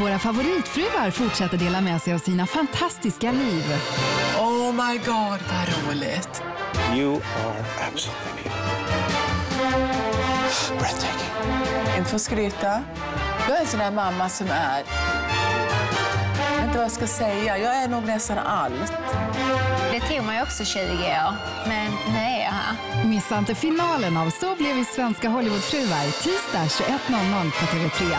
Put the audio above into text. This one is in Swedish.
Våra favoritfruar fortsätter dela med sig av sina fantastiska liv. Oh my god, vad roligt. You are absolutely beautiful. Breathtaking. Inte för att skryta. Jag är en sån där mamma som är... Jag vet inte vad jag ska säga. Jag är nog nästan allt. Det tog mig också 20 år, men nu är jag här. Missa inte finalen av Så blev vi svenska Hollywoodfruar tisdag 21.00 på TV3.